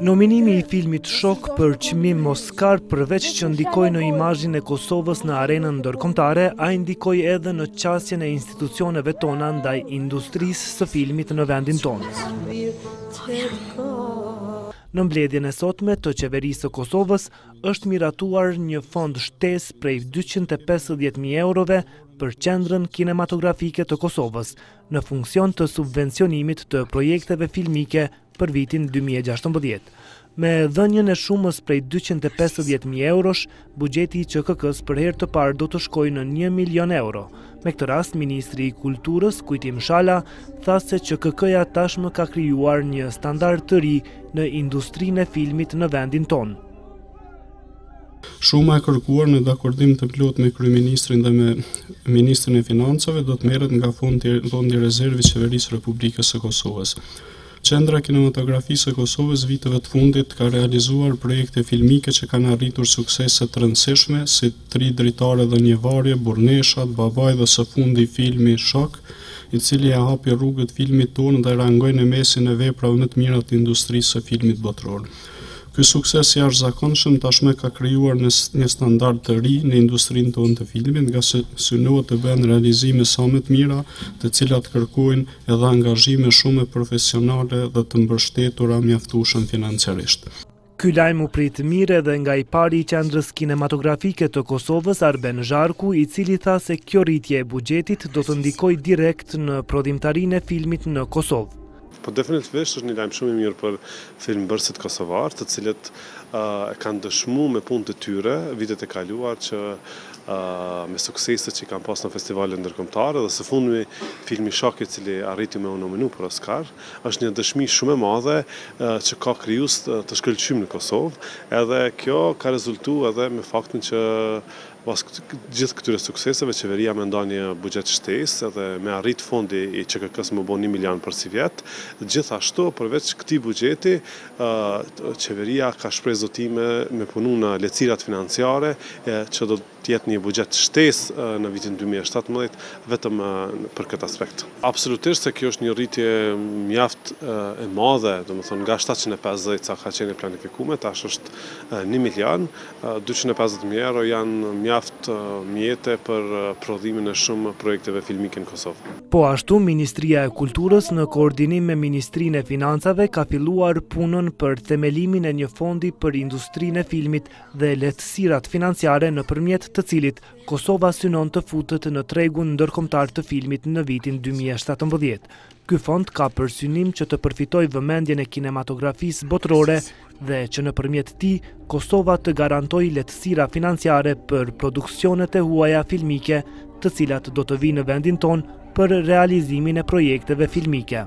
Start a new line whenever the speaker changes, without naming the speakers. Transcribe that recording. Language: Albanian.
Nominimi i filmit Shok për çmim Oskar përveç që ndikoi në imazhin e Kosovës në arenën ndërkombëtare, ai ndikoi edhe në qasjen e institucioneve tona ndaj industrisë së filmit në vendin tonë. Në mbledhjen e sotme të qeverisë së Kosovës është miratuar një fond shtesë prej 250.000 eurove për Qendrën Kinematografike të Kosovës në funksion të subvencionimit të projekteve filmike për vitin 2016, me dhënien e shumës prej 250.000 eurosh, buxheti i QKK-së për herë të parë do të shkojë në 1 milion euro. Me këtë rast, Ministri i Kulturës, Kujtim Shala, tha se QKK-ja tashmë ka krijuar një standard të ri në industrinë e filmit në vendin tonë.
Shuma e kërkuar në dakordim të plotë me kryeministrin dhe me ministrin e Financave do të merret nga fondi rezervë i Qeverisë së Republikës së Kosovës. Qendra e Kinematografisë së Kosovës viteve të fundit ka realizuar projekte filmike që kanë arritur suksese të rëndësishme si Tri dritare dhe një varje, Burrneshat, Babai dhe së fundi filmi Shok, i cili ia hapi rrugët filmit tonë dhe rangoi në mesin e veprave më të mira të industrisë së filmit botëror. Ky sukses i jashtëzakonshëm tashmë ka krijuar një standard të ri në industrinë tonë të filmit, ngase synohet të bëhen realizime sa më të mira, të cilat kërkojnë edhe angazhime shumë profesionale dhe të mbështetura mjaftueshëm financiarisht.
Ky lajm u prit mirë edhe nga i pari i Qendrës Kinematografike të Kosovës, Arben Zharku, i cili tha se kjo rritje e buxhetit do të ndikojë direkt në prodhimtarinë e filmit në Kosovë.
Po definitivisht është një lajm shumë i mirë për filmbërësit kosovarë, të cilët e kanë dëshmu me punët e tyre vitet e kaluar që me sukseset që i kanë pas në festivalet ndërkombëtare dhe së fundmi filmi Shok i cili arriti me u nominu për Oscar, është një dëshmi shumë e madhe që ka krijues të shkëlqymë në Kosovë, edhe kjo ka rezultu edhe me faktin që Pas gjithë këtyre sukseseve, qeveria me nda një buxhet shtesë edhe me arrit fondi i QKK-së me u bo një milion për sivjet. Gjithashtu, përveç këtij buxheti, qeveria ka shpreh zotime me punu në lehtësirat financiare, që do të jetë një buxhet shtesë në vitin dy mijë e shtatëmbëdhjetë vetëm për këtë aspekt. Absolutisht se kjo është një rritje mjaft e madhe, domethënë nga shtatëqind e pesëdhjetë sa ka qenë e planifikume, tash është një milion, Dyqind e pesëdhjetë mijë euro janë mjaft mjete për prodhimin e shumë projekteve filmike në Kosovë.
Po ashtu, Ministria e Kulturës në koordinim me Ministrinë e Financave ka filluar punën për themelimin e një fondi për industrinë e filmit dhe lehtësirat financiare nëpërmjet të cilit Kosova synon të futet në tregun ndërkombëtar të filmit në vitin dy mijë e shtatëmbëdhjetë, Ky fond ka për synim që të përfitojë vëmendjen e kinematografisë botërore dhe që nëpërmjet tij Kosova të garantojë lehtësira financiare për produksionet e huaja filmike të cilat do të vijnë në vendin tonë për realizimin e projekteve filmike.